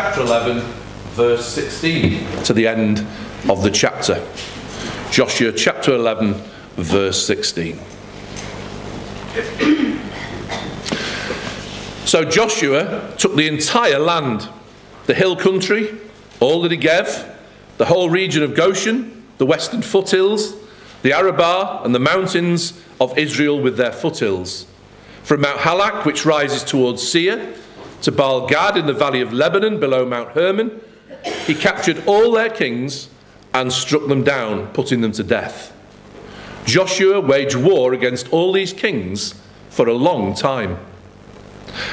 chapter 11, verse 16 to the end of the chapter. Joshua chapter 11, verse 16. So Joshua took the entire land, the hill country, all the Negev, the whole region of Goshen, the western foothills, the Arabah, and the mountains of Israel with their foothills. From Mount Halak, which rises towards Seir, to Baal Gad in the valley of Lebanon below Mount Hermon, he captured all their kings and struck them down, putting them to death. Joshua waged war against all these kings for a long time.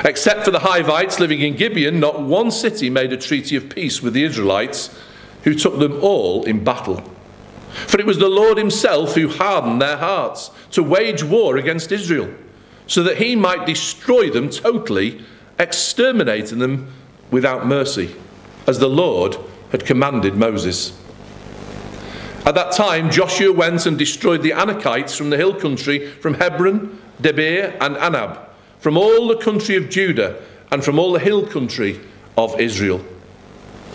Except for the Hivites living in Gibeon, not one city made a treaty of peace with the Israelites, who took them all in battle. For it was the Lord himself who hardened their hearts to wage war against Israel, so that he might destroy them totally, exterminating them without mercy, as the Lord had commanded Moses. At that time, Joshua went and destroyed the Anakites from the hill country, from Hebron, Debir, and Anab, from all the country of Judah, and from all the hill country of Israel.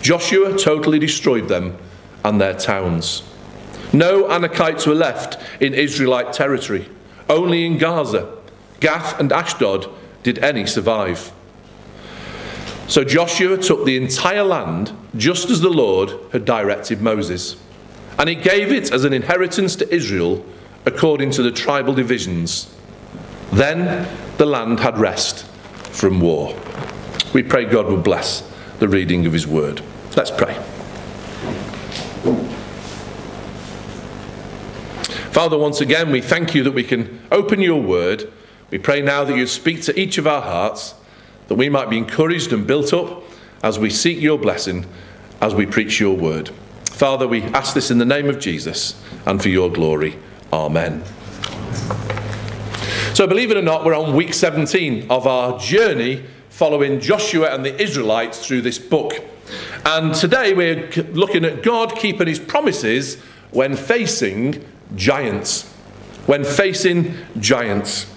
Joshua totally destroyed them and their towns. No Anakites were left in Israelite territory. Only in Gaza, Gath, and Ashdod did any survive. So Joshua took the entire land just as the Lord had directed Moses, and he gave it as an inheritance to Israel according to the tribal divisions. Then the land had rest from war. We pray God will bless the reading of his word. Let's pray. Father, once again, we thank you that we can open your word. We pray now that you speak to each of our hearts, that we might be encouraged and built up as we seek your blessing, as we preach your word. Father, we ask this in the name of Jesus and for your glory. Amen. So, believe it or not, we're on week 17 of our journey following Joshua and the Israelites through this book. And today we're looking at God keeping his promises when facing giants. When facing giants.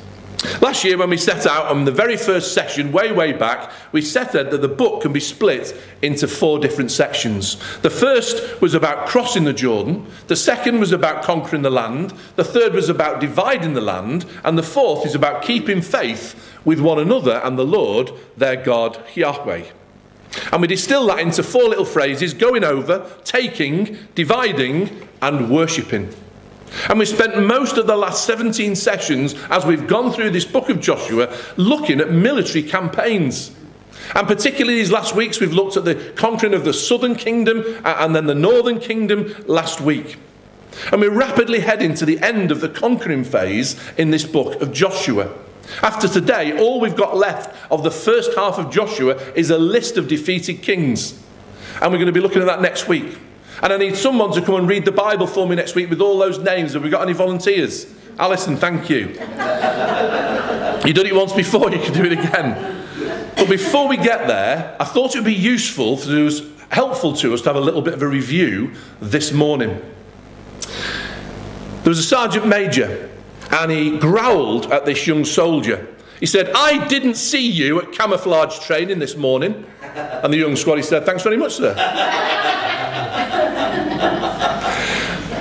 Last year, when we set out on the very first session, way, way back, we said that the book can be split into four different sections. The first was about crossing the Jordan, the second was about conquering the land, the third was about dividing the land, and the fourth is about keeping faith with one another and the Lord, their God, Yahweh. And we distill that into four little phrases going over, taking, dividing, and worshipping. And we spent most of the last 17 sessions as we've gone through this book of Joshua looking at military campaigns. And particularly these last weeks, we've looked at the conquering of the southern kingdom and then the northern kingdom last week. And we're rapidly heading to the end of the conquering phase in this book of Joshua. After today, all we've got left of the first half of Joshua is a list of defeated kings. And we're going to be looking at that next week. And I need someone to come and read the Bible for me next week with all those names. Have we got any volunteers? Alison, thank you. You've done it once before, you can do it again. But before we get there, I thought it would be useful to us, helpful to us to have a little bit of a review this morning. There was a sergeant major, and he growled at this young soldier. He said, I didn't see you at camouflage training this morning. And the young squad, he said, Thanks very much, sir.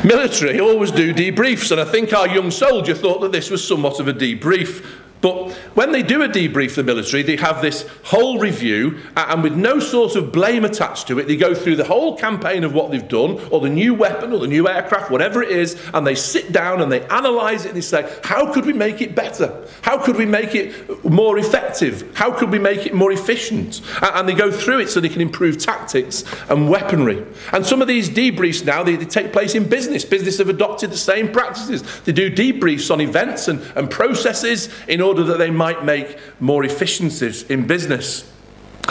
Military always do debriefs, and I think our young soldier thought that this was somewhat of a debrief. But when they do a debrief, the military, they have this whole review, and with no sort of blame attached to it, they go through the whole campaign of what they've done, or the new weapon, or the new aircraft, whatever it is, and they sit down and they analyse it and they say, how could we make it better? How could we make it more effective? How could we make it more efficient? And they go through it so they can improve tactics and weaponry. And some of these debriefs now, they, they take place in business. Business have adopted the same practices. They do debriefs on events and, and processes in order order that they might make more efficiencies in business.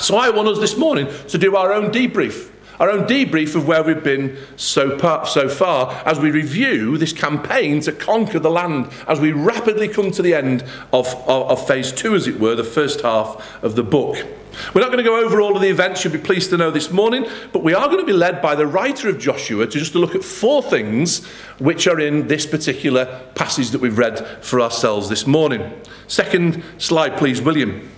So I want us this morning to do our own debrief our own debrief of where we've been so, so far as we review this campaign to conquer the land, as we rapidly come to the end of, of, of phase two, as it were, the first half of the book. We're not going to go over all of the events, you'll be pleased to know this morning, but we are going to be led by the writer of Joshua to just to look at four things which are in this particular passage that we've read for ourselves this morning. Second slide, please, William.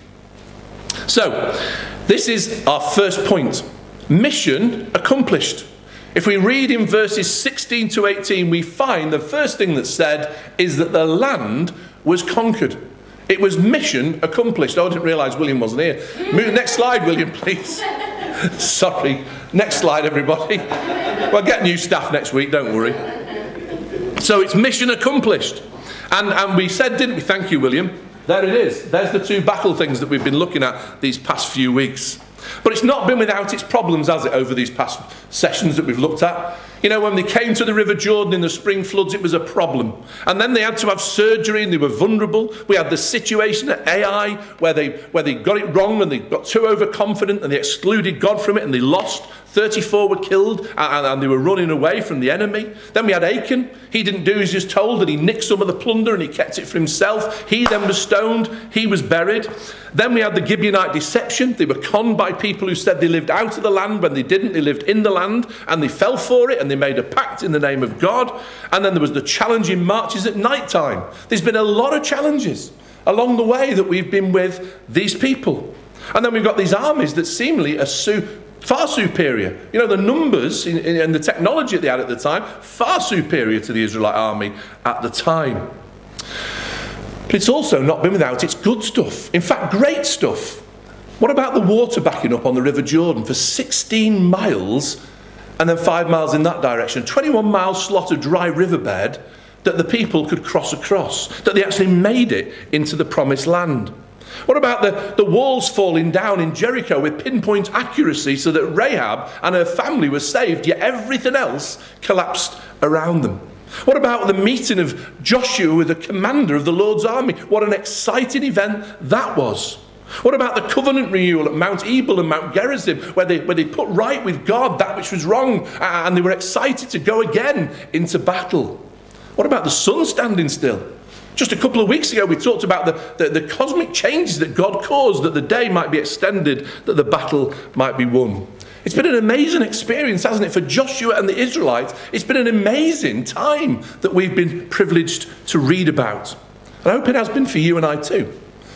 So, this is our first point mission accomplished. If we read in verses 16 to 18, we find the first thing that's said is that the land was conquered. It was mission accomplished. Oh, I didn't realise William wasn't here. Next slide, William, please. Sorry. Next slide, everybody. We'll get new staff next week, don't worry. So it's mission accomplished. And, and we said, didn't we? Thank you, William. There it is. There's the two battle things that we've been looking at these past few weeks. But it's not been without its problems, has it, over these past sessions that we've looked at? You know, when they came to the River Jordan in the spring floods, it was a problem. And then they had to have surgery and they were vulnerable. We had the situation at Ai where they, where they got it wrong and they got too overconfident and they excluded God from it and they lost. 34 were killed and, and they were running away from the enemy. Then we had Achan. He didn't do as he was told and he nicked some of the plunder and he kept it for himself. He then was stoned. He was buried. Then we had the Gibeonite deception. They were conned by people who said they lived out of the land when they didn't. They lived in the land and they fell for it and they made a pact in the name of God. And then there was the challenging marches at night time. There's been a lot of challenges along the way that we've been with these people. And then we've got these armies that seemingly are su far superior. You know, the numbers and the technology that they had at the time, far superior to the Israelite army at the time. But it's also not been without its good stuff. In fact, great stuff. What about the water backing up on the River Jordan for 16 miles and then five miles in that direction? 21 miles slot of dry riverbed that the people could cross across, that they actually made it into the promised land. What about the, the walls falling down in Jericho with pinpoint accuracy so that Rahab and her family were saved, yet everything else collapsed around them? What about the meeting of Joshua with the commander of the Lord's army? What an exciting event that was. What about the covenant renewal at Mount Ebal and Mount Gerizim, where they, where they put right with God that which was wrong and they were excited to go again into battle? What about the sun standing still? Just a couple of weeks ago, we talked about the, the, the, cosmic changes that God caused, that the day might be extended, that the battle might be won. It's been an amazing experience, hasn't it, for Joshua and the Israelites? It's been an amazing time that we've been privileged to read about. And I hope it has been for you and I too.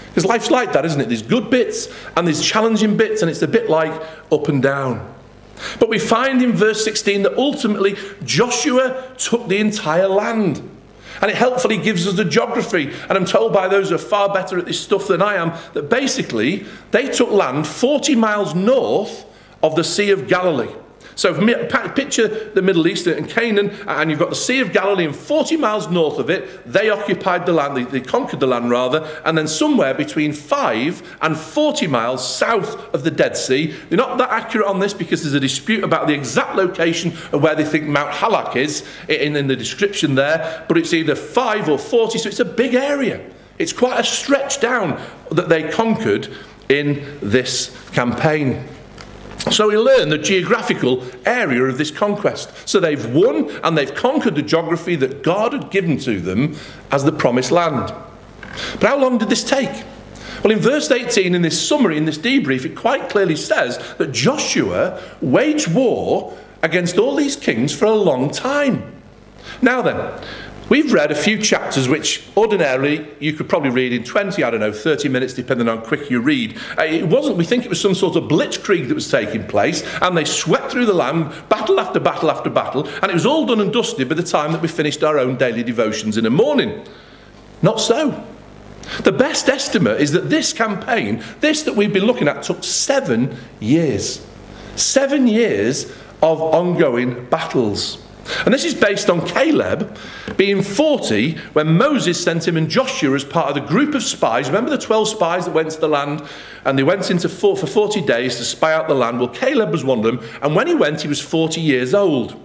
Because life's like that, isn't it? There's good bits and there's challenging bits, and it's a bit like up and down. But we find in verse 16 that ultimately Joshua took the entire land. And it helpfully gives us the geography. And I'm told by those who are far better at this stuff than I am that basically they took land 40 miles north of the Sea of Galilee. So picture the Middle East and Canaan, and you've got the Sea of Galilee, and 40 miles north of it, they occupied the land, they, conquered the land rather, and then somewhere between 5 and 40 miles south of the Dead Sea. They're not that accurate on this because there's a dispute about the exact location of where they think Mount Halak is in, in the description there, but it's either 5 or 40, so it's a big area. It's quite a stretch down that they conquered in this campaign. So we learn the geographical area of this conquest. So they've won and they've conquered the geography that God had given to them as the promised land. But how long did this take? Well, in verse 18, in this summary, in this debrief, it quite clearly says that Joshua waged war against all these kings for a long time. Now then, We've read a few chapters which ordinarily you could probably read in 20, I don't know, 30 minutes, depending on how quick you read. Uh, it wasn't, we think it was some sort of blitzkrieg that was taking place, and they swept through the land, battle after battle after battle, and it was all done and dusted by the time that we finished our own daily devotions in the morning. Not so. The best estimate is that this campaign, this that we've been looking at, took seven years. Seven years of ongoing battles. And this is based on Caleb being 40 when Moses sent him and Joshua as part of the group of spies. Remember the 12 spies that went to the land and they went into for, for 40 days to spy out the land? Well, Caleb was one of them. And when he went, he was 40 years old.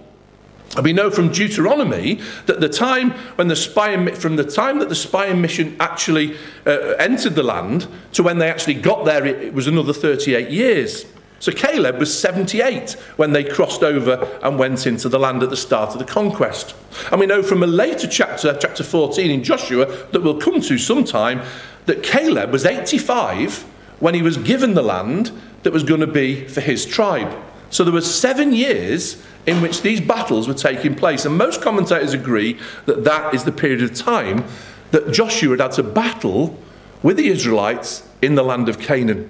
And we know from Deuteronomy that the time when the spy, from the time that the spying mission actually uh, entered the land to when they actually got there, it, it was another 38 years. So Caleb was 78 when they crossed over and went into the land at the start of the conquest. And we know from a later chapter, chapter 14 in Joshua, that we'll come to sometime, that Caleb was 85 when he was given the land that was going to be for his tribe. So there were seven years in which these battles were taking place. And most commentators agree that that is the period of time that Joshua had had to battle with the Israelites in the land of Canaan.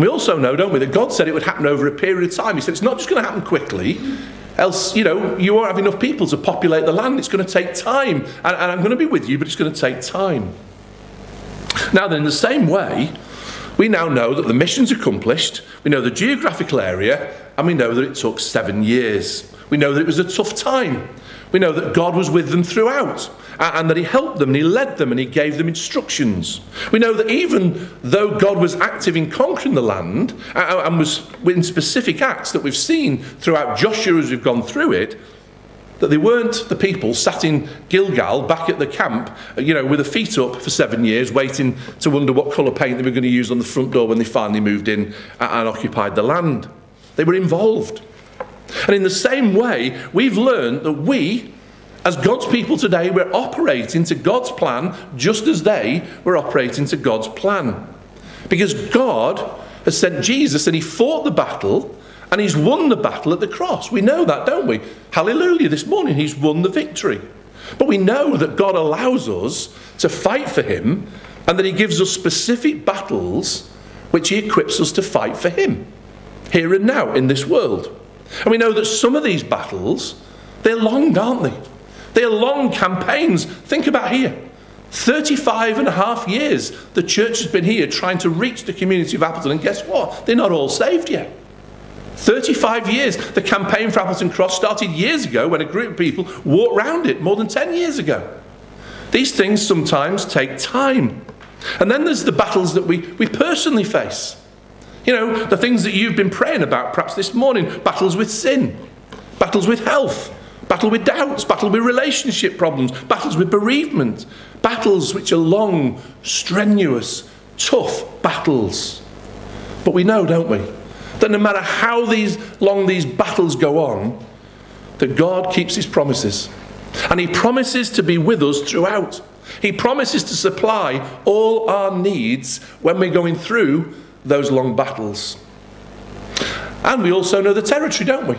We also know, don't we, that God said it would happen over a period of time. He said it's not just going to happen quickly, else, you know, you won't have enough people to populate the land. It's going to take time. And, and I'm going to be with you, but it's going to take time. Now, then, in the same way, we now know that the mission's accomplished, we know the geographical area, and we know that it took seven years. We know that it was a tough time. We know that God was with them throughout and that He helped them and He led them and He gave them instructions. We know that even though God was active in conquering the land and was in specific acts that we've seen throughout Joshua as we've gone through it, that they weren't the people sat in Gilgal back at the camp, uh, you know, with their feet up for seven years, waiting to wonder what colour paint they were going to use on the front door when they finally moved in uh, and occupied the land. They were involved. And in the same way, we've learned that we, as God's people today, we're operating to God's plan just as they were operating to God's plan. Because God has sent Jesus and he fought the battle and he's won the battle at the cross. We know that, don't we? Hallelujah. This morning he's won the victory. But we know that God allows us to fight for him and that he gives us specific battles which he equips us to fight for him here and now in this world. And we know that some of these battles, they're long, aren't they? They're long campaigns. Think about here. 35 and a half years the church has been here trying to reach the community of Appleton, and guess what? They're not all saved yet. 35 years. The campaign for Appleton Cross started years ago when a group of people walked around it more than 10 years ago. These things sometimes take time. And then there's the battles that we, we personally face. You know, the things that you've been praying about perhaps this morning battles with sin, battles with health, battle with doubts, battle with relationship problems, battles with bereavement, battles which are long, strenuous, tough battles. But we know, don't we, that no matter how these long these battles go on, that God keeps his promises. And he promises to be with us throughout. He promises to supply all our needs when we're going through those long battles. And we also know the territory, don't we?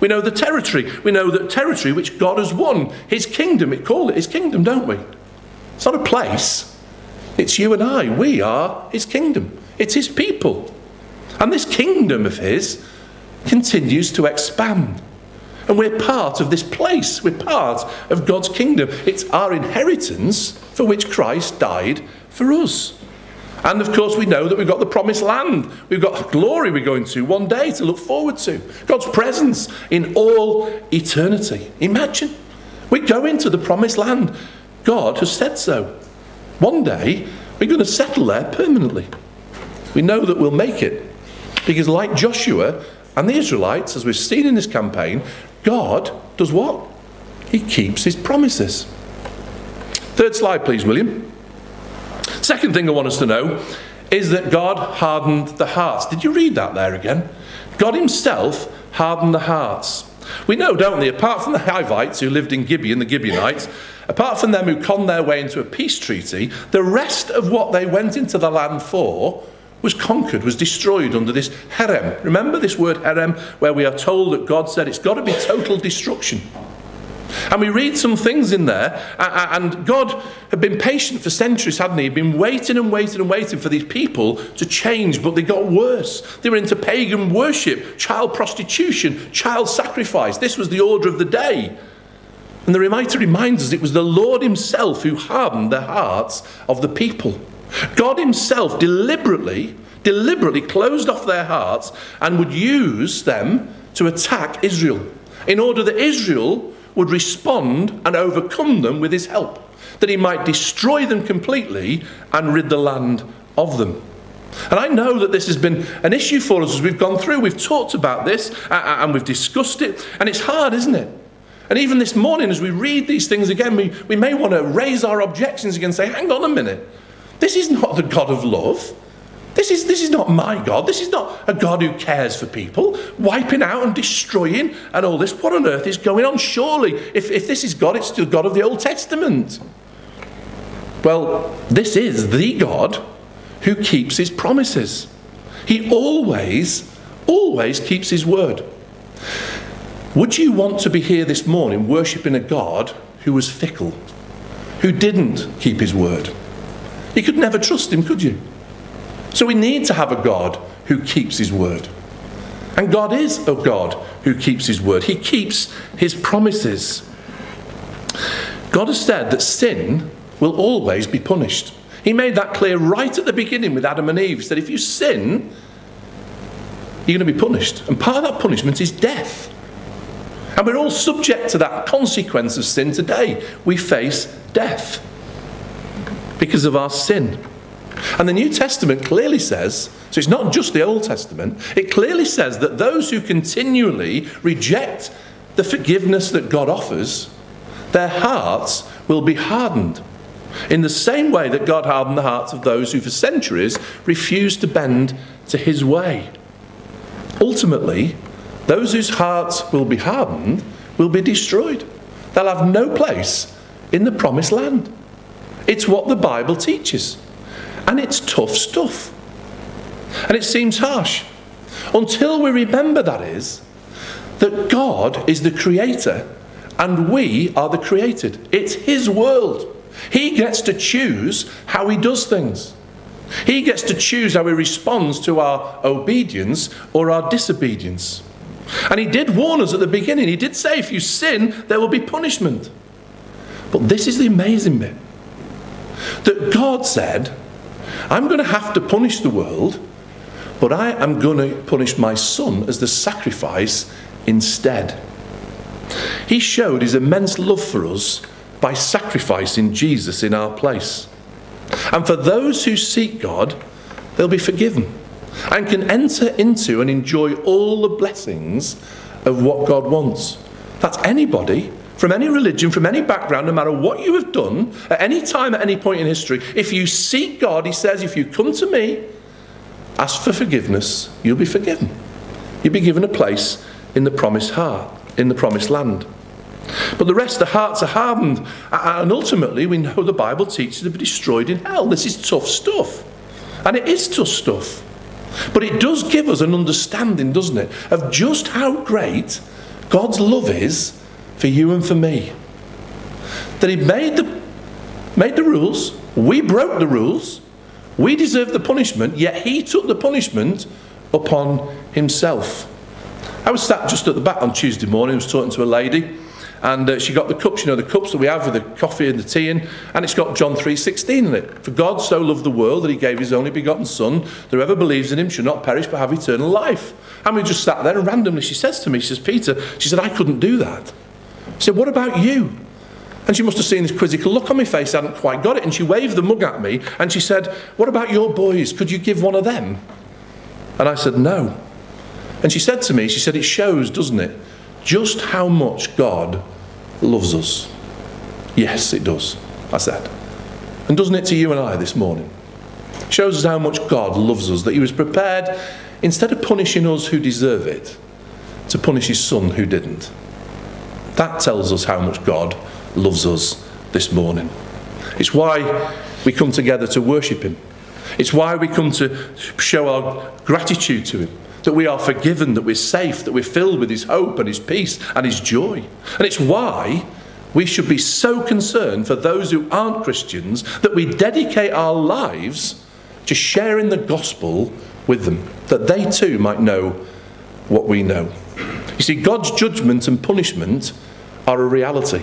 We know the territory. We know that territory which God has won. His kingdom, it called it his kingdom, don't we? It's not a place. It's you and I. We are his kingdom. It's his people. And this kingdom of his continues to expand. And we're part of this place. We're part of God's kingdom. It's our inheritance for which Christ died for us. And of course, we know that we've got the promised land. We've got glory we're going to one day to look forward to. God's presence in all eternity. Imagine. We go into the promised land. God has said so. One day, we're going to settle there permanently. We know that we'll make it. Because, like Joshua and the Israelites, as we've seen in this campaign, God does what? He keeps his promises. Third slide, please, William. Second thing I want us to know is that God hardened the hearts. Did you read that there again? God Himself hardened the hearts. We know, don't we, apart from the Hivites who lived in Gibeon, the Gibeonites, apart from them who conned their way into a peace treaty, the rest of what they went into the land for was conquered, was destroyed under this herem. Remember this word herem, where we are told that God said it's got to be total destruction. And we read some things in there, and God had been patient for centuries, hadn't he? He'd been waiting and waiting and waiting for these people to change, but they got worse. They were into pagan worship, child prostitution, child sacrifice. This was the order of the day. And the reminder reminds us it was the Lord Himself who hardened the hearts of the people. God Himself deliberately, deliberately closed off their hearts and would use them to attack Israel in order that Israel would respond and overcome them with his help, that he might destroy them completely and rid the land of them. And I know that this has been an issue for us as we've gone through. We've talked about this and we've discussed it, and it's hard, isn't it? And even this morning, as we read these things again, we, we may want to raise our objections again and say, hang on a minute. This is not the God of love. This is, this is not my God. This is not a God who cares for people, wiping out and destroying and all this. What on earth is going on? Surely, if, if this is God, it's the God of the Old Testament. Well, this is the God who keeps his promises. He always, always keeps his word. Would you want to be here this morning worshipping a God who was fickle, who didn't keep his word? You could never trust him, could you? So we need to have a God who keeps his word. And God is a God who keeps his word. He keeps his promises. God has said that sin will always be punished. He made that clear right at the beginning with Adam and Eve. He said, if you sin, you're going to be punished. And part of that punishment is death. And we're all subject to that consequence of sin today. We face death because of our sin. And the New Testament clearly says, so it's not just the Old Testament, it clearly says that those who continually reject the forgiveness that God offers, their hearts will be hardened. In the same way that God hardened the hearts of those who for centuries refused to bend to his way. Ultimately, those whose hearts will be hardened will be destroyed. They'll have no place in the promised land. It's what the Bible teaches. And it's tough stuff. And it seems harsh. Until we remember, that is, that God is the creator and we are the created. It's His world. He gets to choose how He does things. He gets to choose how He responds to our obedience or our disobedience. And He did warn us at the beginning. He did say, if you sin, there will be punishment. But this is the amazing bit that God said, I'm going to have to punish the world, but I am going to punish my son as the sacrifice instead. He showed his immense love for us by sacrificing Jesus in our place. And for those who seek God, they'll be forgiven and can enter into and enjoy all the blessings of what God wants. That's anybody from any religion, from any background, no matter what you have done at any time, at any point in history. If you seek God, He says, if you come to me, ask for forgiveness, you'll be forgiven. You'll be given a place in the promised heart, in the promised land. But the rest, the hearts are hardened. And ultimately, we know the Bible teaches to be destroyed in hell. This is tough stuff. And it is tough stuff. But it does give us an understanding, doesn't it, of just how great God's love is for you and for me. That He made the, made the rules, we broke the rules, we deserved the punishment, yet He took the punishment upon Himself. I was sat just at the back on Tuesday morning, I was talking to a lady and uh, she got the cups, you know, the cups that we have with the coffee and the tea in, and it's got John 3.16 in it. For God so loved the world that he gave his only begotten Son, that whoever believes in him should not perish but have eternal life. And we just sat there and randomly she says to me, she says, Peter, she said, I couldn't do that. I said, what about you? And she must have seen this quizzical look on my face, I hadn't quite got it, and she waved the mug at me, and she said, what about your boys? Could you give one of them? And I said, no. And she said to me, she said, it shows, doesn't it, just how much God loves us. Yes, it does, I said. And doesn't it to you and I this morning? It Shows us how much God loves us, that He was prepared, instead of punishing us who deserve it, to punish His Son who didn't. That tells us how much God loves us this morning. It's why we come together to worship Him. It's why we come to show our gratitude to Him that we are forgiven, that we're safe, that we're filled with His hope and His peace and His joy. And it's why we should be so concerned for those who aren't Christians that we dedicate our lives to sharing the gospel with them, that they too might know what we know. You see, God's judgment and punishment are a reality,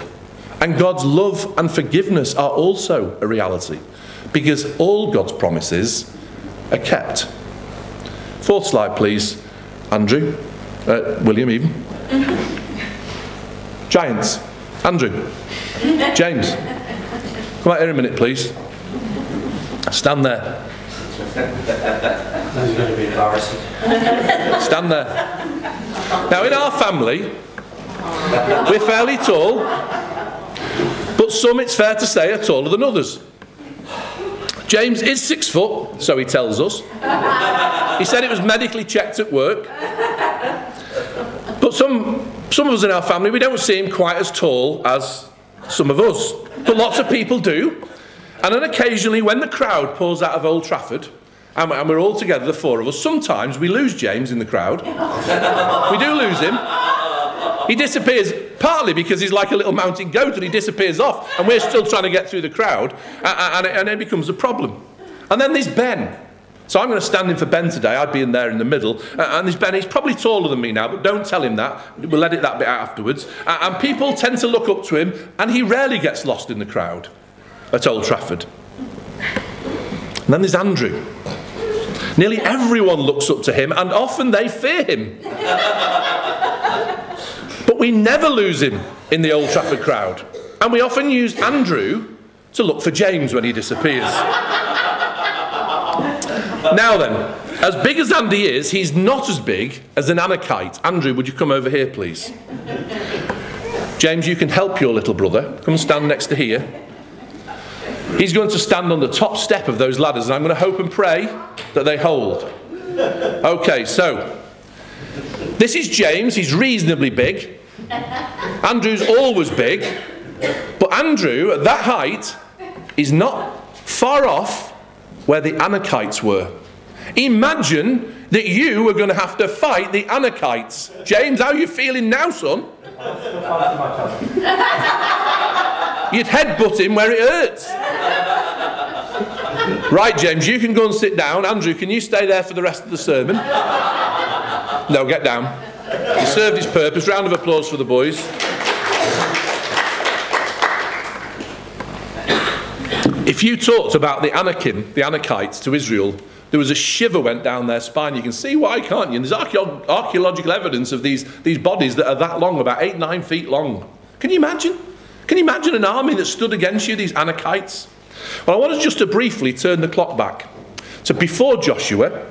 and God's love and forgiveness are also a reality, because all God's promises are kept. Fourth slide, please, Andrew. Uh, William, even. Giants. Andrew. James. Come out here a minute, please. Stand there. That's going to be embarrassing. Stand there. Now, in our family, we're fairly tall, but some, it's fair to say, are taller than others. James is six foot, so he tells us. He said it was medically checked at work. But some, some of us in our family, we don't see him quite as tall as some of us. But lots of people do. And then occasionally, when the crowd pours out of Old Trafford, and we're all together, the four of us, sometimes we lose James in the crowd. we do lose him. He disappears partly because he's like a little mountain goat and he disappears off, and we're still trying to get through the crowd, and, and, it, and it becomes a problem. And then there's Ben. So I'm going to stand in for Ben today. I'd be in there in the middle. Uh, and this Ben, he's probably taller than me now, but don't tell him that. We'll edit that bit out afterwards. Uh, and people tend to look up to him, and he rarely gets lost in the crowd at Old Trafford. And then there's Andrew. Nearly everyone looks up to him, and often they fear him. but we never lose him in the Old Trafford crowd. And we often use Andrew to look for James when he disappears. Now then, as big as Andy is, he's not as big as an Anakite. Andrew, would you come over here, please? James, you can help your little brother. Come stand next to here. He's going to stand on the top step of those ladders, and I'm going to hope and pray that they hold. Okay, so this is James. He's reasonably big. Andrew's always big. But Andrew, at that height, is not far off where the Anakites were. Imagine that you were going to have to fight the Anakites. James, how are you feeling now, son? You'd headbutt him where it hurts. Right, James, you can go and sit down. Andrew, can you stay there for the rest of the sermon? No, get down. He served his purpose. Round of applause for the boys. If you talked about the Anakim, the Anakites to Israel, there was a shiver went down their spine. You can see why, can't you? And there's archaeological evidence of these, these bodies that are that long, about eight, nine feet long. Can you imagine? Can you imagine an army that stood against you, these Anakites? Well, I want us just to briefly turn the clock back to before Joshua,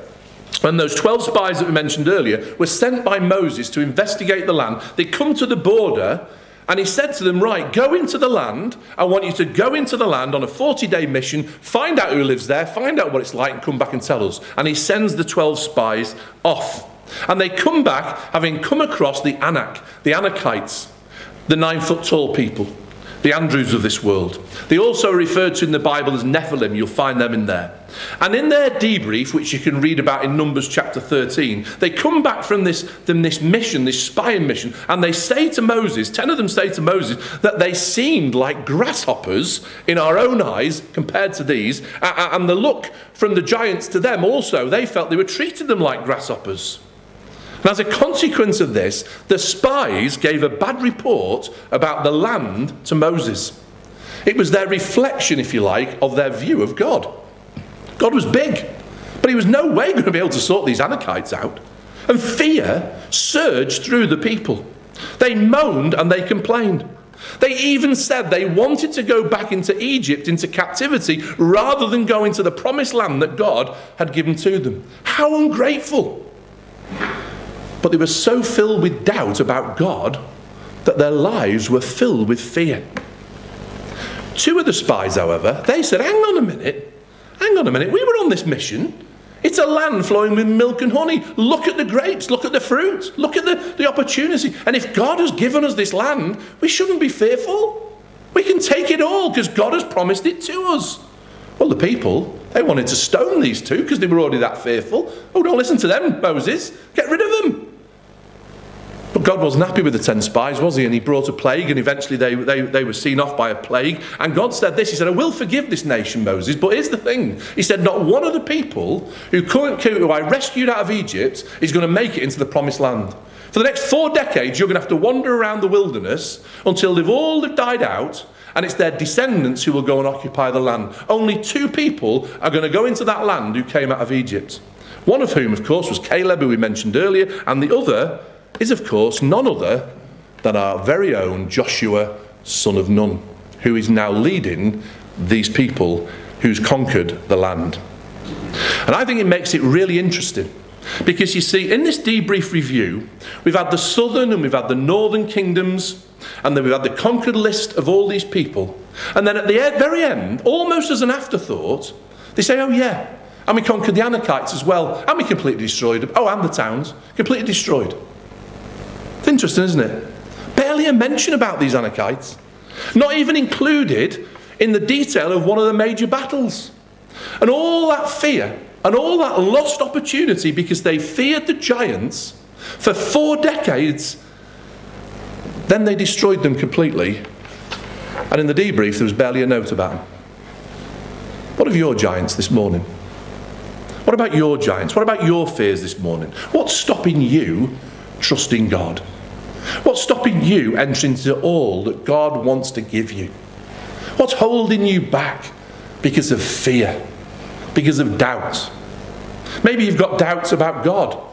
when those 12 spies that we mentioned earlier were sent by Moses to investigate the land. They come to the border and he said to them, Right, go into the land. I want you to go into the land on a 40 day mission, find out who lives there, find out what it's like, and come back and tell us. And he sends the 12 spies off. And they come back having come across the Anak, the Anakites, the nine foot tall people the Andrews of this world. They also referred to in the Bible as Nephilim. You'll find them in there. And in their debrief, which you can read about in Numbers chapter 13, they come back from this, from this mission, this spying mission, and they say to Moses, ten of them say to Moses, that they seemed like grasshoppers in our own eyes compared to these. And the look from the giants to them also, they felt they were treating them like grasshoppers. And as a consequence of this, the spies gave a bad report about the land to Moses. It was their reflection, if you like, of their view of God. God was big, but he was no way going to be able to sort these Anakites out. And fear surged through the people. They moaned and they complained. They even said they wanted to go back into Egypt, into captivity, rather than go into the promised land that God had given to them. How ungrateful! But they were so filled with doubt about God that their lives were filled with fear. Two of the spies, however, they said, Hang on a minute, hang on a minute, we were on this mission. It's a land flowing with milk and honey. Look at the grapes, look at the fruit, look at the, the opportunity. And if God has given us this land, we shouldn't be fearful. We can take it all because God has promised it to us. Well, the people, they wanted to stone these two because they were already that fearful. Oh, don't listen to them, Moses. Get rid of them. But God wasn't happy with the ten spies, was he? And he brought a plague, and eventually they, they, they were seen off by a plague. And God said this He said, I will forgive this nation, Moses. But here's the thing He said, Not one of the people who, who I rescued out of Egypt is going to make it into the promised land. For the next four decades, you're going to have to wander around the wilderness until they've all died out, and it's their descendants who will go and occupy the land. Only two people are going to go into that land who came out of Egypt. One of whom, of course, was Caleb, who we mentioned earlier, and the other is, of course, none other than our very own Joshua, son of Nun, who is now leading these people who's conquered the land. And I think it makes it really interesting because you see, in this debrief review, we've had the southern and we've had the northern kingdoms, and then we've had the conquered list of all these people. And then at the very end, almost as an afterthought, they say, oh yeah, and we conquered the Anakites as well, and we completely destroyed them. Oh, and the towns, completely destroyed. It's interesting, isn't it? Barely a mention about these Anakites. Not even included in the detail of one of the major battles. And all that fear and all that lost opportunity because they feared the giants for four decades. Then they destroyed them completely. And in the debrief, there was barely a note about them. What of your giants this morning? What about your giants? What about your fears this morning? What's stopping you trusting God? What's stopping you entering into all that God wants to give you? What's holding you back because of fear, because of doubt? Maybe you've got doubts about God.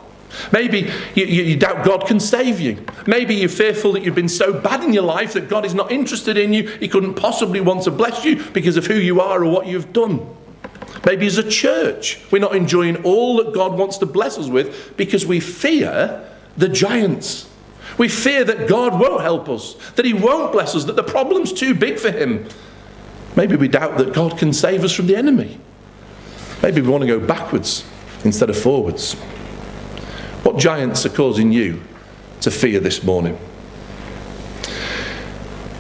Maybe you, you, you, doubt God can save you. Maybe you're fearful that you've been so bad in your life that God is not interested in you. He couldn't possibly want to bless you because of who you are or what you've done. Maybe as a church, we're not enjoying all that God wants to bless us with because we fear the giants. We fear that God won't help us, that He won't bless us, that the problem's too big for Him. Maybe we doubt that God can save us from the enemy. Maybe we want to go backwards instead of forwards. What giants are causing you to fear this morning?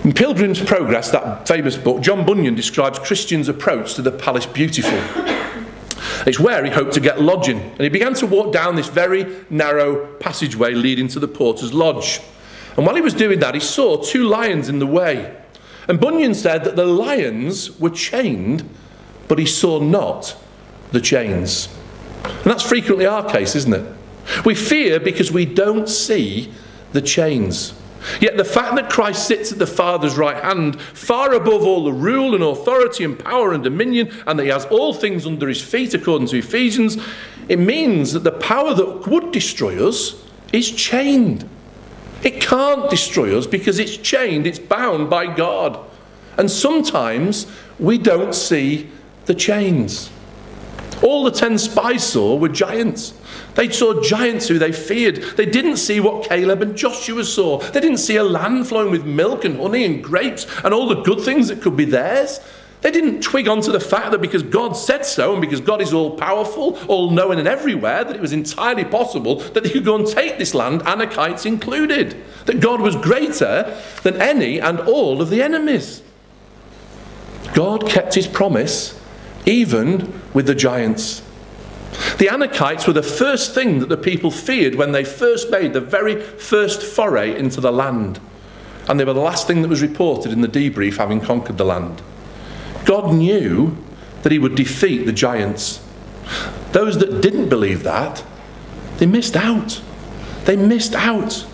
In Pilgrim's Progress, that famous book, John Bunyan describes Christian's approach to the Palace Beautiful. It's where he hoped to get lodging, and he began to walk down this very narrow passageway leading to the porter's lodge. And while he was doing that, he saw two lions in the way. And Bunyan said that the lions were chained, but he saw not the chains. And that's frequently our case, isn't it? We fear because we don't see the chains. Yet the fact that Christ sits at the Father's right hand, far above all the rule and authority and power and dominion, and that he has all things under his feet, according to Ephesians, it means that the power that would destroy us is chained. It can't destroy us because it's chained, it's bound by God. And sometimes we don't see the chains. All the ten spies saw were giants. They saw giants who they feared. They didn't see what Caleb and Joshua saw. They didn't see a land flowing with milk and honey and grapes and all the good things that could be theirs. They didn't twig onto the fact that because God said so and because God is all powerful, all knowing and everywhere, that it was entirely possible that they could go and take this land, Anakites included. That God was greater than any and all of the enemies. God kept his promise even with the giants. The Anakites were the first thing that the people feared when they first made the very first foray into the land. And they were the last thing that was reported in the debrief having conquered the land. God knew that he would defeat the giants. Those that didn't believe that, they missed out. They missed out.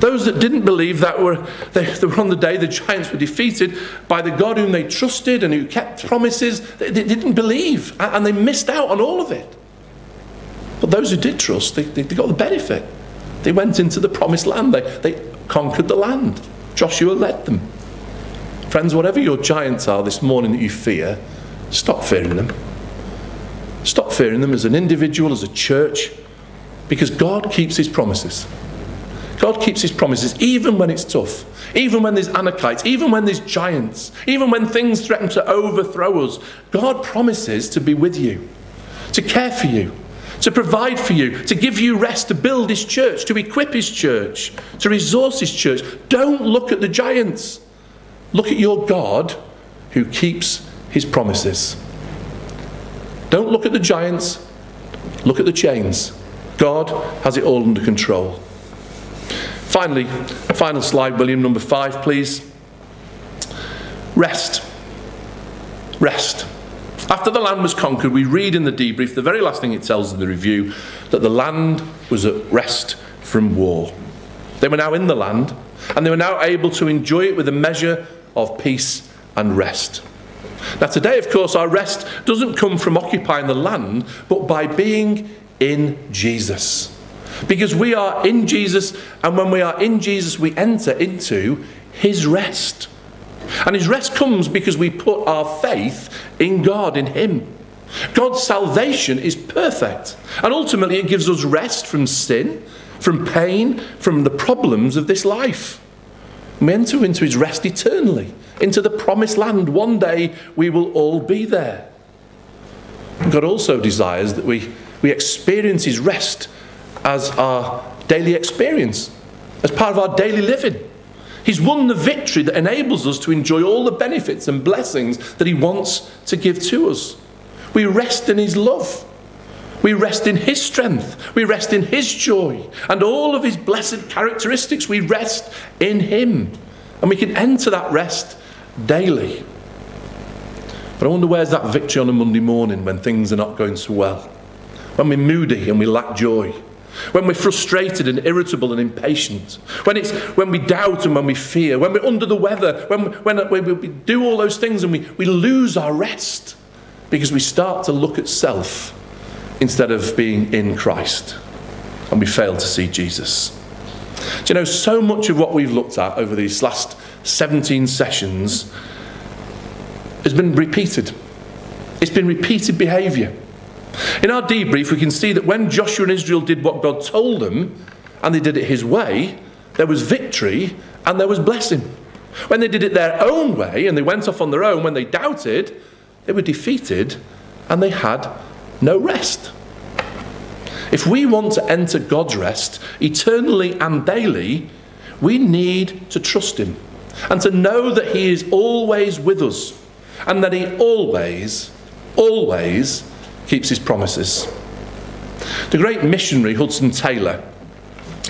Those that didn't believe that were, they, they, were on the day the giants were defeated by the God whom they trusted and who kept promises. They, they didn't believe and they missed out on all of it. But those who did trust, they, they, they got the benefit. They went into the promised land, they, they conquered the land. Joshua led them. Friends, whatever your giants are this morning that you fear, stop fearing them. Stop fearing them as an individual, as a church, because God keeps his promises. God keeps his promises even when it's tough, even when there's Anakites, even when there's giants, even when things threaten to overthrow us. God promises to be with you, to care for you, to provide for you, to give you rest, to build his church, to equip his church, to resource his church. Don't look at the giants. Look at your God who keeps his promises. Don't look at the giants, look at the chains. God has it all under control. Finally, a final slide, William, number five, please. Rest. Rest. After the land was conquered, we read in the debrief, the very last thing it tells in the review, that the land was at rest from war. They were now in the land, and they were now able to enjoy it with a measure of peace and rest. Now, today, of course, our rest doesn't come from occupying the land, but by being in Jesus. Because we are in Jesus, and when we are in Jesus, we enter into his rest. And his rest comes because we put our faith in God, in him. God's salvation is perfect. And ultimately, it gives us rest from sin, from pain, from the problems of this life. We enter into his rest eternally, into the promised land. One day we will all be there. God also desires that we, we experience his rest as our daily experience, as part of our daily living. He's won the victory that enables us to enjoy all the benefits and blessings that He wants to give to us. We rest in His love. We rest in His strength. We rest in His joy. And all of His blessed characteristics, we rest in Him. And we can enter that rest daily. But I wonder where's that victory on a Monday morning when things are not going so well? when we're moody and we lack joy, when we're frustrated and irritable and impatient, when, it's, when we doubt and when we fear, when we're under the weather, when, when, when we do all those things and we, we lose our rest because we start to look at self instead of being in Christ and we fail to see Jesus. Do you know, so much of what we've looked at over these last 17 sessions has been repeated. It's been repeated behaviour. In our debrief, we can see that when Joshua and Israel did what God told them, and they did it his way, there was victory and there was blessing. When they did it their own way and they went off on their own, when they doubted, they were defeated and they had no rest. If we want to enter God's rest eternally and daily, we need to trust Him and to know that He is always with us and that He always, always keeps His promises. The great missionary Hudson Taylor,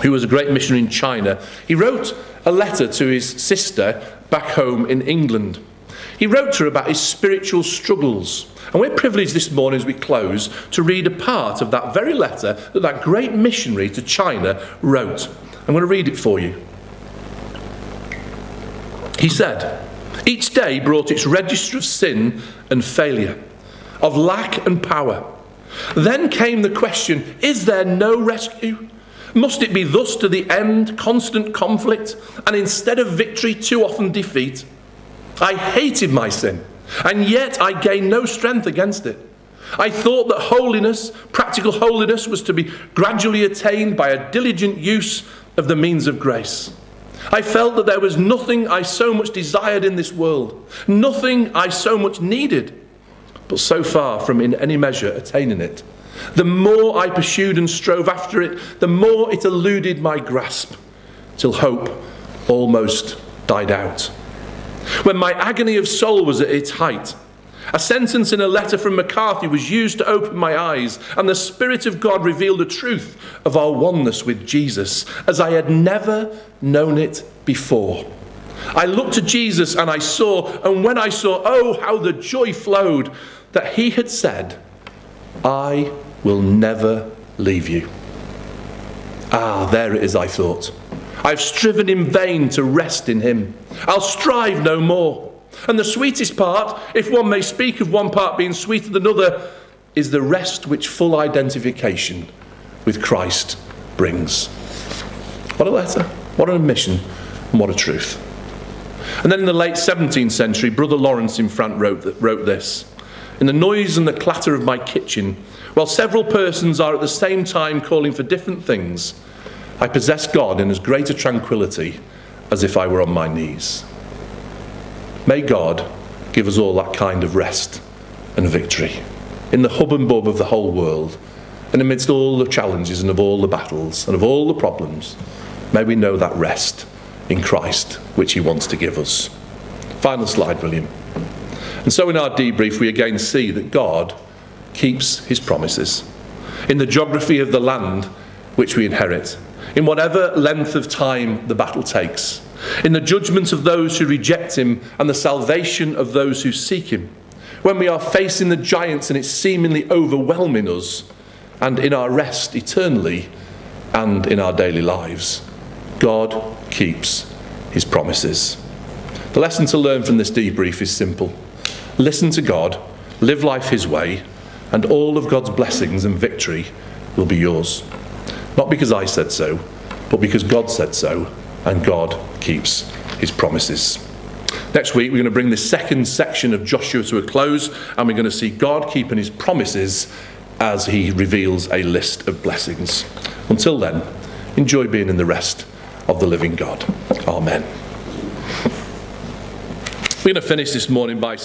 who was a great missionary in China, he wrote a letter to his sister back home in England. He wrote to her about his spiritual struggles and we're privileged this morning as we close to read a part of that very letter that that great missionary to China wrote. I'm going to read it for you. He said, Each day brought its register of sin and failure, of lack and power. Then came the question Is there no rescue? Must it be thus to the end, constant conflict, and instead of victory, too often defeat? I hated my sin and yet I gained no strength against it. I thought that holiness, practical holiness, was to be gradually attained by a diligent use of the means of grace. I felt that there was nothing I so much desired in this world, nothing I so much needed, but so far from in any measure attaining it. The more I pursued and strove after it, the more it eluded my grasp, till hope almost died out when my agony of soul was at its height. A sentence in a letter from McCarthy was used to open my eyes, and the Spirit of God revealed the truth of our oneness with Jesus as I had never known it before. I looked to Jesus and I saw, and when I saw, oh, how the joy flowed that he had said, I will never leave you. Ah, there it is, I thought. I've striven in vain to rest in him. I'll strive no more. And the sweetest part, if one may speak of one part being sweeter than another, is the rest which full identification with Christ brings. What a letter, what an admission, and what a truth. And then in the late 17th century, Brother Lawrence in France wrote, wrote this In the noise and the clatter of my kitchen, while several persons are at the same time calling for different things, I possess God in as great a tranquility as if I were on my knees. May God give us all that kind of rest and victory in the hub and bub of the whole world and amidst all the challenges and of all the battles and of all the problems. May we know that rest in Christ which He wants to give us. Final slide, William. And so in our debrief, we again see that God keeps His promises. In the geography of the land which we inherit, in whatever length of time the battle takes, in the judgment of those who reject him and the salvation of those who seek him, when we are facing the giants and it's seemingly overwhelming us, and in our rest eternally and in our daily lives, God keeps his promises. The lesson to learn from this debrief is simple listen to God, live life his way, and all of God's blessings and victory will be yours. Not because I said so, but because God said so, and God keeps his promises. Next week, we're going to bring this second section of Joshua to a close, and we're going to see God keeping his promises as he reveals a list of blessings. Until then, enjoy being in the rest of the living God. Amen. We're going to finish this morning by